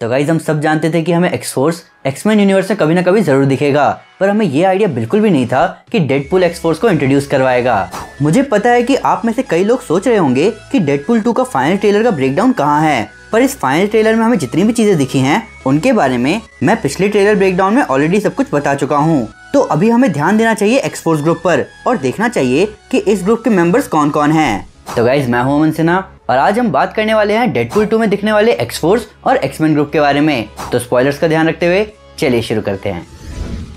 तो गाइज़ हम सब जानते थे कि हमें एक्सफोर्स एक्समैन यूनिवर्स में कभी ना कभी ज़रूर दिखेगा, पर हमें ये आइडिया बिल्कुल भी नहीं था कि डेडपुल एक्सफोर्स को इंट्रोड्यूस करवाएगा। मुझे पता है कि आप में से कई लोग सोच रहे होंगे कि डेडपुल 2 का फाइनल ट्रेलर का ब्रेकडाउन कहाँ है, पर इस फाइनल ट्रेलर में हमें जितनी भी चीज़ें दिखी हैं, उनके बारे में मैं पिछले ट्रेलर ब्रेकडाउन में ऑलरेडी सब कुछ बता चुका हूँ। तो अभी हमें ध्यान देना चाहिए एक्सफोर्स ग्रुप पर और देखना चाहिए कि इस ग्रुप के मेंबर्स कौन कौन हैं। तो गाइज़ मैं हूँ अमन सिन्हा और आज हम बात करने वाले हैं डेडपुल 2 में दिखने वाले एक्सफोर्स और एक्समैन ग्रुप के बारे में। तो स्पॉयलर्स का ध्यान रखते हुए चलिए शुरू करते हैं।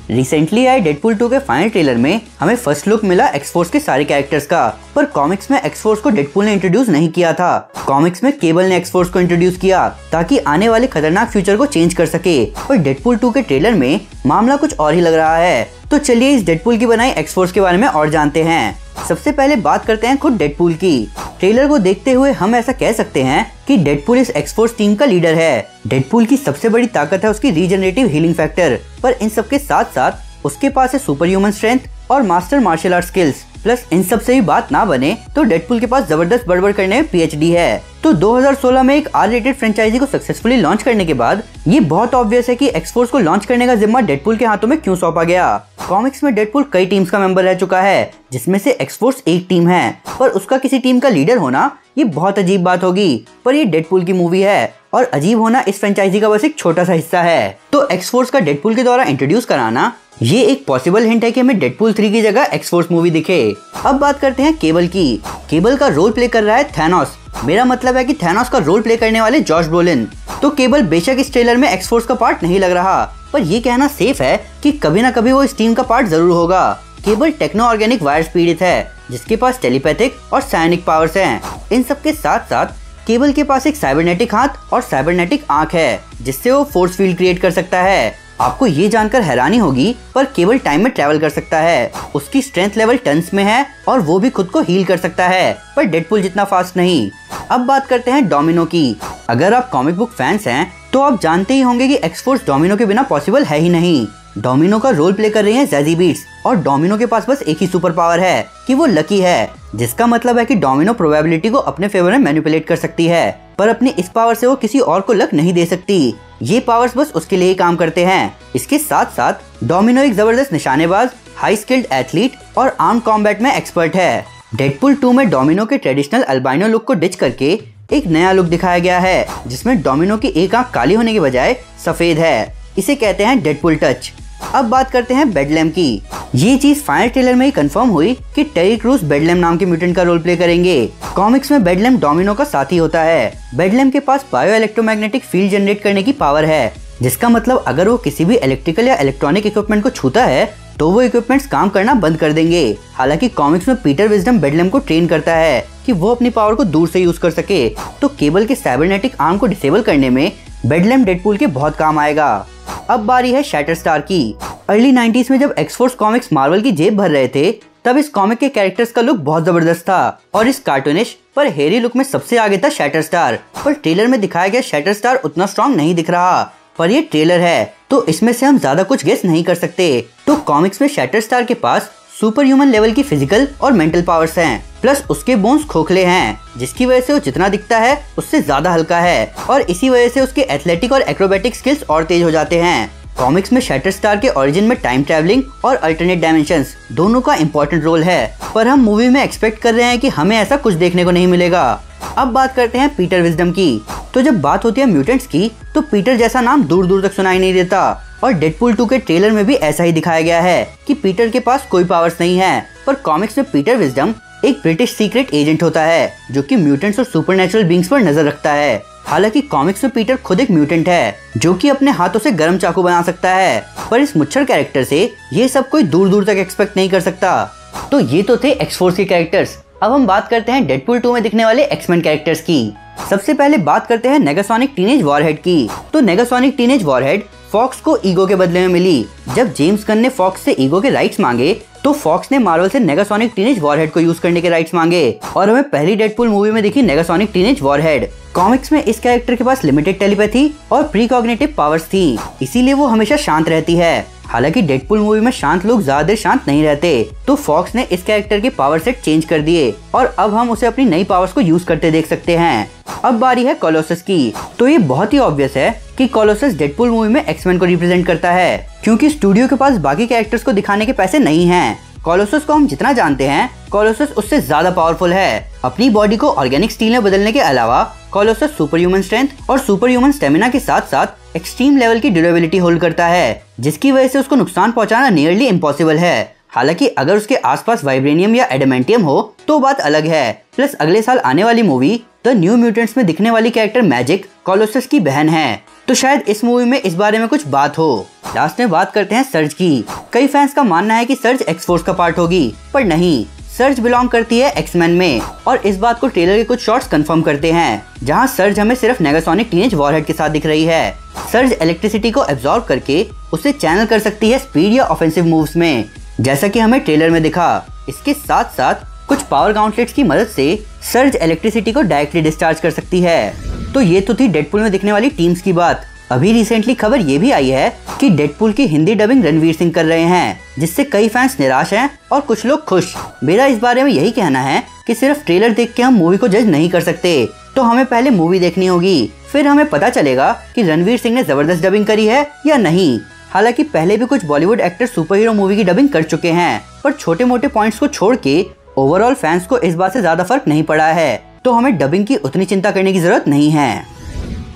रिसेंटली आए डेडपुल 2 के फाइनल ट्रेलर में हमें फ़र्स्ट लुक मिला एक्सफोर्स के सारे कैरेक्टर्स का, पर कॉमिक्स में एक्सफोर्स को डेडपुल ने इंट्रोड्यूस नहीं किया था। कॉमिक्स में केबल ने एक्सफोर्स को इंट्रोड्यूस किया ताकि आने वाले खतरनाक फ्यूचर को चेंज कर सके। और डेडपुल 2 के ट्रेलर में मामला कुछ और ही लग रहा है। तो चलिए इस डेडपुल की बनाई एक्सफोर्स के बारे में और जानते हैं। सबसे पहले बात करते हैं खुद डेडपुल की। ट्रेलर को देखते हुए हम ऐसा कह सकते हैं कि डेडपुल इस एक्सफोर्स टीम का लीडर है। डेडपुल की सबसे बड़ी ताकत है उसकी रीजनरेटिव हीलिंग फैक्टर पर इन सबके साथ साथ उसके पास है सुपर ह्यूमन स्ट्रेंथ और master martial art skills plus इन सबसे भी बात ना बने तो डेडपुल के पास ज़बरदस्त बड़बड़ करने में पीएचडी है। तो 2016 में एक आर रेटेड फ्रेंचाइजी को सक्सेसफुली लॉन्च करने के बाद ये बहुत ऑब्वियस है कि एक्सफोर्स को लॉन्च करने का जिम्मा डेडपुल के हाथों में क्यों सौंपा गया। कॉमिक्स में डेडपुल कई टीम्स का मेंबर रह चुका है, जिसमें से एक्सफोर्स एक टीम है। पर उसका किसी टीम का लीडर होना, ये बहुत अजीब बात होगी। पर ये डेडपुल की मूवी है, और अजीब होना इस फ्रेंचाइजी का बस एक छोटा सा हिस्सा है। तो एक्सफोर्स का डेडपुल के द्वारा इंट्रोड्यूस कराना, ये एक पॉसिबल हिंट है कि हमें डेडपुल थ्री की जगह एक्सफोर्स मूवी दिखे। अब बात करते हैं केबल की। केबल का रोल प्ले कर रहा है थैनोस मेरा मतलब है कि थैनोस का रोल प्ले करने वाले जॉर्ज ब्रोलिन तो केबल बेशक इस ट्रेलर में एक्सफोर्स का पार्ट नहीं लग रहा। पर ये कहना सेफ़ है कि कभी ना कभी वो इस टीम का पार्ट ज़रूर होगा। केबल टेक्नो ऑर्गेनिक वायरस पीड़ित है, जिसके पास टेलीपैथिक और साइनिक पावर्स हैं। इन सब के साथ साथ केबल के पास एक साइबरनेटिक हाथ और साइबरनेटिक आँख है, जिससे वो फोर्स फ़ील्ड क्रिएट कर सकता है। आपको ये जानकर हैरानी होगी, पर केबल टाइम में ट्रेवल कर सकता है। उसकी स्ट्रेंथ लेवल टन्स में है और वो भी खुद को हील कर सकता है, पर डेडपुल जितना फास्ट नहीं। अब बात करते हैं डोमिनो की। अगर आप कॉमिक बुक फैंस हैं तो आप जानते ही होंगे कि एक्सफोर्स डोमिनो के बिना पॉसिबल है ही नहीं। डोमिनो का रोल प्ले कर रही है जैजी बीट्स और डोमिनो के पास बस एक ही सुपर पावर है कि वो लकी है, जिसका मतलब है कि डोमिनो प्रोबेबिलिटी को अपने फेवर में मैनिपुलेट कर सकती है, पर अपनी इस पावर से वो किसी और को लक नहीं दे सकती। ये पावर्स बस उसके लिए ही काम करते हैं। इसके साथ साथ डोमिनो एक ज़बरदस्त निशानेबाज हाई स्किल्ड एथलीट और आर्म कॉम्बैट में एक्सपर्ट है। डेडपुल 2 में डोमिनो के ट्रेडिशनल अल्बाइनो लुक को डिच करके एक नया लुक दिखाया गया है, जिसमें डोमिनो की एक आँख काली होने के बजाय सफ़ेद है। इसे कहते हैं डेडपुल टच अब बात करते हैं बेडलेम की। ये चीज़ फाइनल ट्रेलर में ही कंफर्म हुई कि टेरी क्रूज बेडलेम नाम के म्यूटेंट का रोल प्ले करेंगे। कॉमिक्स में बेडलेम डोमिनो का साथी होता है। बेडलेम के पास बायो इलेक्ट्रोमैग्नेटिक फ़ील्ड जनरेट करने की पावर है, जिसका मतलब अगर वो किसी भी इलेक्ट्रिकल या इलेक्ट्रॉनिक इक्विपमेंट को छूता है तो वो इक्विपमेंट्स काम करना बंद कर देंगे। हालाँकि कॉमिक्स में पीटर विजडम बेडलेम को ट्रेन करता है कि वो अपनी पावर को दूर से यूज़ कर सके। तो केबल के साइबरनेटिक आर्म को डिसेबल करने में बेडलेम डेडपुल के बहुत काम आएगा। अब बारी है शैटर स्टार की। अर्ली 90s में जब एक्सफोर्स कॉमिक्स मार्वल की जेब भर रहे थे, तब इस कॉमिक के कैरेक्टर्स का लुक बहुत ज़बरदस्त था और इस कार्टूनिश पर हेरी लुक में सबसे आगे था शैटर स्टार पर ट्रेलर में दिखाया गया शैटर स्टार उतना स्ट्रॉन्ग नहीं दिख रहा, पर ये ट्रेलर है। तो इसमें से हम ज़्यादा कुछ गेस नहीं कर सकते। तो कॉमिक्स में शैटर स्टार के पास सुपर ह्यूमन लेवल की फ़िज़िकल और मेंटल पावर्स हैं। प्लस उसके बोन्स खोखले हैं, जिसकी वजह से वो जितना दिखता है, उससे ज़्यादा हल्का है। और इसी वजह से उसके एथलेटिक और एक्रोबेटिक स्किल्स और तेज हो जाते हैं। कॉमिक्स में शैटर स्टार के ओरिजिन में टाइम ट्रैवलिंग और अल्टरनेट डायमेंशन दोनों का इम्पोर्टेंट रोल है। पर हम मूवी में एक्सपेक्ट कर रहे हैं कि हमें ऐसा कुछ देखने को नहीं मिलेगा। अब बात करते हैं पीटर विजडम की। तो जब बात होती है म्यूटेंट्स की तो पीटर जैसा नाम दूर दूर तक सुनाई नहीं देता। और डेडपुल 2 के ट्रेलर में भी ऐसा ही दिखाया गया है कि पीटर के पास कोई पावर्स नहीं है। पर कॉमिक्स में पीटर विजडम एक ब्रिटिश सीक्रेट एजेंट होता है, जो कि म्यूटेंट्स और सुपर बींग्स पर नज़र रखता है। हालाँकि कॉमिक्स में पीटर खुद एक म्यूटेंट है, जो कि अपने हाथों से गर्म चाकू बना सकता है। पर इस मुच्छर कैरेक्टर से ये सब कोई दूर दूर तक एक्सपेक्ट नहीं कर सकता। तो ये तो थे एक्सफोर्स के कैरेक्टर्स अब हम बात करते हैं डेडपुल 2 में दिखने वाले एक्समेन कैरेक्टर्स की। सबसे पहले बात करते हैं नेगासोनिक टीनेज वॉरहेड की। तो नेगासोनिक टीनेज वॉरहेड फॉक्स को ईगो के बदले में मिली। जब जेम्स गन ने फॉक्स से ईगो के राइट्स मांगे तो फॉक्स ने मार्वल से नेगासोनिक टीनेज वॉरहेड को यूज़ करने के राइट्स मांगे। और हमें पहली डेडपुल मूवी में दिखी नेगासोनिक टीनेज वॉरहेड कॉमिक्स में इस कैरेक्टर के पास लिमिटेड टेलीपैथी और प्री कॉग्निटिव पावर्स थी। इसीलिए वो हमेशा शांत रहती है। हालाँकि डेडपुल मूवी में शांत लोग ज़्यादा देर शांत नहीं रहते तो फॉक्स ने इस कैरेक्टर के पावर सेट चेंज कर दिए, और अब हम उसे अपनी नई पावर्स को यूज़ करते देख सकते हैं। अब बारी है कॉलोसस की तो ये बहुत ही ऑब्वियस है कि कॉलोसस डेडपुल मूवी में एक्समैन को रिप्रेजेंट करता है, क्योंकि स्टूडियो के पास बाकी कैरेक्टर्स को दिखाने के पैसे नहीं हैं। कॉलोसस को हम जितना जानते हैं कॉलोसस उससे ज़्यादा पावरफुल है। अपनी बॉडी को ऑर्गेनिक स्टील में बदलने के अलावा कॉलोसस सुपर ह्यूमन स्ट्रेंथ और सुपर ह्यूमन स्टेमिना के साथ साथ एक्सट्रीम लेवल की ड्यूरेबिलिटी होल्ड करता है, जिसकी वजह से उसको नुकसान पहुंचाना नियरली इम्पॉसिबल है। हालाँकि अगर उसके आसपास वाइब्रेनियम या एडमेंटियम हो तो बात अलग है। प्लस अगले साल आने वाली मूवी द न्यू म्यूटेंट्स में दिखने वाली कैरेक्टर मैजिक कॉलोसस की बहन है। तो शायद इस मूवी में इस बारे में कुछ बात हो। लास्ट में बात करते हैं सर्ज की। कई फैंस का मानना है कि सर्ज एक्सफोर्स का पार्ट होगी, पर नहीं। सर्ज बिलोंग करती है एक्समैन में, और इस बात को ट्रेलर के कुछ शॉट्स कंफर्म करते हैं, जहाँ सर्ज हमें सिर्फ़ नेगासोनिक टीनेज वॉरहेड के साथ दिख रही है। सर्ज इलेक्ट्रिसिटी को एब्जॉर्ब करके उसे चैनल कर सकती है स्पीड या ऑफेंसिव मूव्स में, जैसा कि हमें ट्रेलर में दिखा। इसके साथ साथ कुछ पावर गाउंटलेट्स की मदद से सर्ज इलेक्ट्रिसिटी को डायरेक्टली डिस्चार्ज कर सकती है। तो ये तो थी डेडपुल में दिखने वाली टीम्स की बात। अभी रिसेंटली खबर ये भी आई है कि डेडपुल की हिंदी डबिंग रणवीर सिंह कर रहे हैं, जिससे कई फैंस निराश हैं और कुछ लोग खुश। मेरा इस बारे में यही कहना है कि सिर्फ़ ट्रेलर देख के हम मूवी को जज नहीं कर सकते तो हमें पहले मूवी देखनी होगी, फिर हमें पता चलेगा कि रणवीर सिंह ने ज़बरदस्त डबिंग करी है या नहीं। हालाँकि पहले भी कुछ Bollywood actor super hero movie की डबिंग कर चुके हैं, पर छोटे मोटे पॉइंट्स को छोड़ के ओवरऑल फैंस को इस बात से ज़्यादा फ़र्क नहीं पड़ा है तो हमें डबिंग की उतनी चिंता करने की ज़रूरत नहीं है।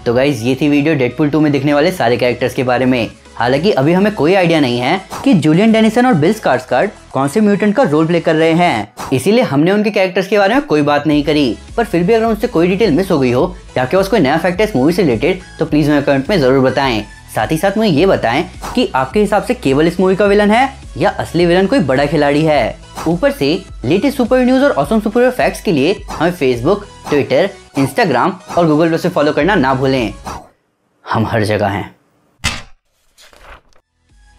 तो गाइज़ ये थी वीडियो डेडपुल टू में दिखने वाले सारे कैरेक्टर्स के बारे में। हालाँकि अभी हमें कोई आइडिया नहीं है कि जूलियन डेनिसन और बिल स्कार्सगार्ड कौन से म्यूटेंट का रोल प्ले कर रहे हैं। इसीलिए हमने उनके कैरेक्टर्स के बारे में कोई बात नहीं करी। पर फिर भी अगर उनसे कोई डिटेल मिस हो गई हो, या कि कोई नया फैक्ट है इस मूवी से रिलेटेड तो प्लीज़ मेरे कमेंट में ज़रूर बताएँ। साथ ही साथ मुझे ये बताएँ कि आपके हिसाब से केवल इस मूवी का विलन है, या असली विलन कोई बड़ा खिलाड़ी है? ऊपर से लेटेस्ट सुपर न्यूज़ और ऑसम सुपर फैक्ट्स के लिए हमें फेसबुक ट्विटर इंस्टाग्राम और गूगल पे से फॉलो करना ना भूलें। हम हर जगह हैं।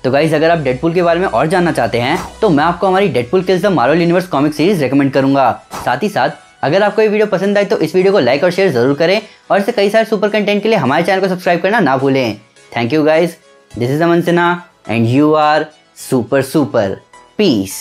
तो गाइज़ अगर आप डेडपुल के बारे में और जानना चाहते हैं तो मैं आपको हमारी Deadpool Kills the Marvel Universe comic series recommend करूँगा। साथ ही साथ, अगर आपको ये वीडियो पसंद आए तो इस वीडियो को लाइक और शेयर ज़रूर करें और ऐसे कई सारे सुपर कंटेंट के लिए हमारे चैनल को सब्सक्राइब करना ना भूलें। Thank you guys this is Aman Sinha and you are super super peace